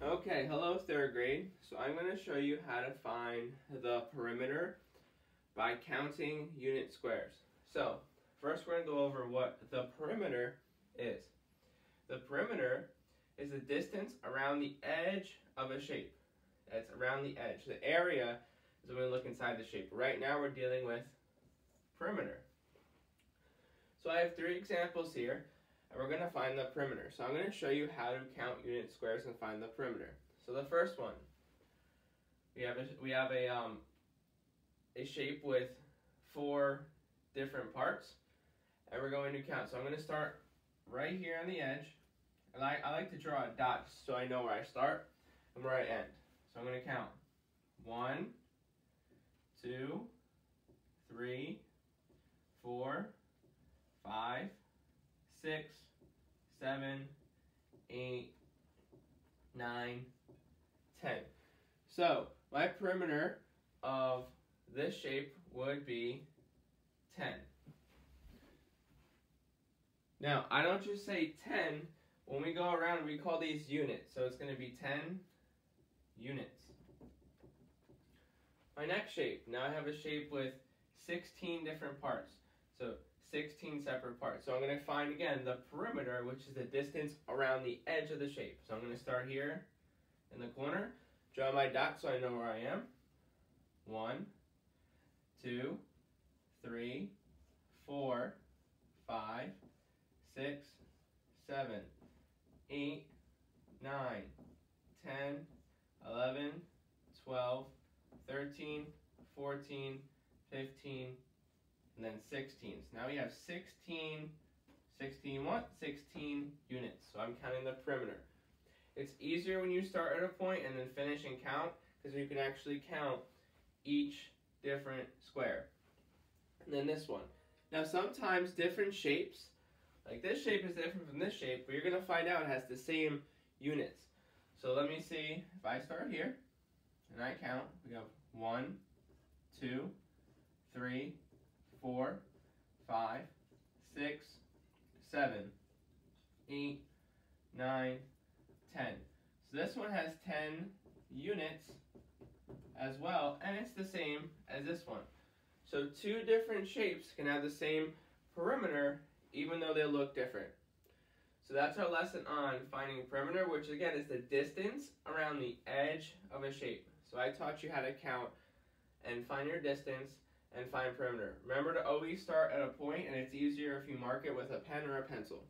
Okay, hello third grade. So I'm going to show you how to find the perimeter by counting unit squares. So first we're going to go over what the perimeter is. The perimeter is the distance around the edge of a shape. That's around the edge. The area is when we look inside the shape. Right now we're dealing with perimeter. So I have three examples here and we're going to find the perimeter. So I'm going to show you how to count unit squares and find the perimeter. So the first one, we have a, we have a, um, a shape with four different parts, and we're going to count. So I'm going to start right here on the edge, and I, I like to draw a dot so I know where I start and where I end. So I'm going to count one, two, three, four, six, seven, eight, nine, ten. So my perimeter of this shape would be 10. Now, I don't just say 10. When we go around, we call these units. So it's going to be 10 units. My next shape. Now I have a shape with 16 different parts. So 16 separate parts. So I'm going to find again the perimeter, which is the distance around the edge of the shape. So I'm going to start here in the corner, draw my dot so I know where I am. One, two, three, four, five, six, seven, eight, nine, ten, eleven, twelve, thirteen, fourteen, fifteen and then 16. So now we have 16, 16 what? 16 units. So I'm counting the perimeter. It's easier when you start at a point and then finish and count because you can actually count each different square. And then this one. Now sometimes different shapes, like this shape is different from this shape, but you're going to find out it has the same units. So let me see, if I start here, and I count, we have one, two, three, four, five, six, seven, eight, nine, ten. So this one has 10 units as well, and it's the same as this one. So two different shapes can have the same perimeter, even though they look different. So that's our lesson on finding perimeter, which again is the distance around the edge of a shape. So I taught you how to count and find your distance and find perimeter. Remember to always start at a point and it's easier if you mark it with a pen or a pencil.